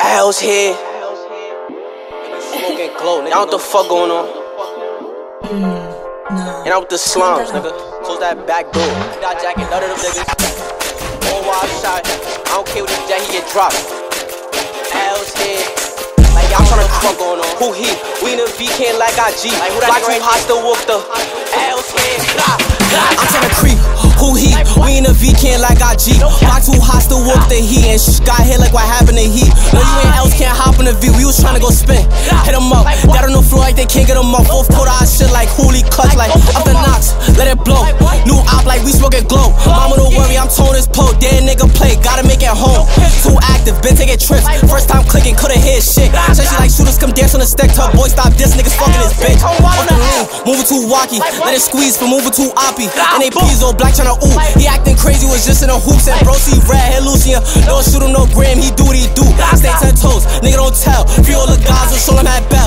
L's here. Smoking glow, nigga. I don't know what the fuck going on. Mm, and I'm with the slums, nigga. Close that back door. Got jacket, none of them niggas. One wild shot. I don't care what the jack, he get dropped. L's here. Like, y'all tryna fuck going on. Who he? We in the V can't like IG. Like, who that Block too hostile, whoop the like IG. Block too hostile, whoop the heat. And sh got hit like what happened to heat. No, you ain't else can't hop in the V. We was tryna go spin. Hit him up. That on the floor like they can't get him up. Fourth quarter, I shit like Hooli clutch. Like up the knocks. Let it blow. New op like we smoking glow. Mama don't worry, I'm tone this po. Dead nigga play. Gotta make it home. Too active. Been taking trips. First time clicking, could've hit shit. Said she like on the stack Tell boy stop this niggas fucking this bitch. Off the lean. Moving too walkie. Let it squeeze for moving too oppy. And they pizzo black tryna ooh. He acting crazy, was just in the hoops. And bro, see red hair Lucian. Don't shoot him no gram, he do what he do. Stay ten toes, nigga don't tell. Viola Gaza, show him at bell.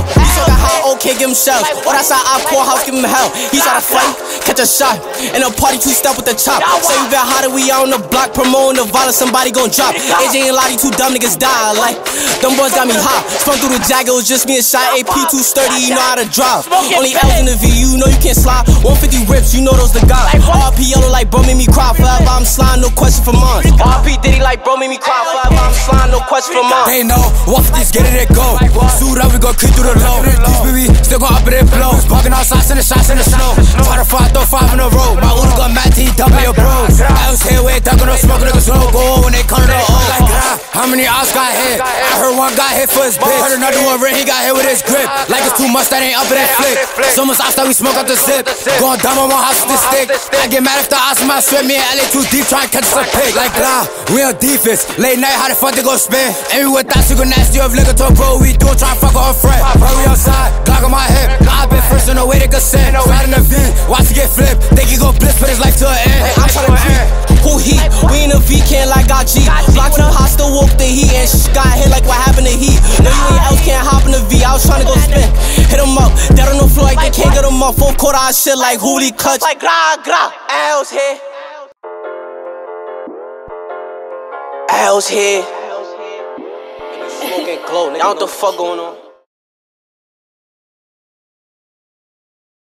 Give him shells. Or that's how I pour house, give him hell. He try to fight, catch a shot. In a party, two step with the chop. Say we been hotter, we out on the block, promoting the violence, somebody gon' drop. AJ and Lottie, two dumb niggas die. Like, them boys got me hot. Spun through the jacket, it was just me and shot. AP 230, you know how to drive. Only L's in the V, you know you can't slide. 150 rips, you know those the guys. RP yellow like bro, made me cry forever. I'm sliding, no question for mine. RP Diddy like bro, made me cry forever. I'm sliding, no question for mine. They know, what this, get it, it go. Suit up, we gon' creep through the low. These baby, still gon' up it and blow. Bugging all shots in the shots in the snow. Try to fight, throw five in a row. My Uno got mad T, double your bros. I was here with ducking no smoke, niggas no go when they come to the O. How many odds got hit? I one got hit for his bitch. Heard another one ring, he got hit with his grip. Like it's too much, that ain't up in that flick. So much ops that we smoke out the zip. Going dumb on one house with the stick. I get mad if the odds my sweat. Me and LA too deep, trying to catch us a pig. Like, blah, we on defense. Late night, how the fuck they gon' spin? And we with that super nasty of liquor talk, bro. We do try to fuck on friend. Bro, we outside, Glock on my hip. i been first on the way to consent. Right in the vent, watch it get flipped. Think he gon' blitz, put his life to an the heat. Got hit like what happened to heat. No, you ain't else can't hop in the V. I was tryna go spin. Hit him up. Dead on the floor like they can't get him up. Fourth quarter, I shit like Hooli clutch. Like gra gra. L's here. L's here. Smoking glow, nigga. I don't what the fuck going on.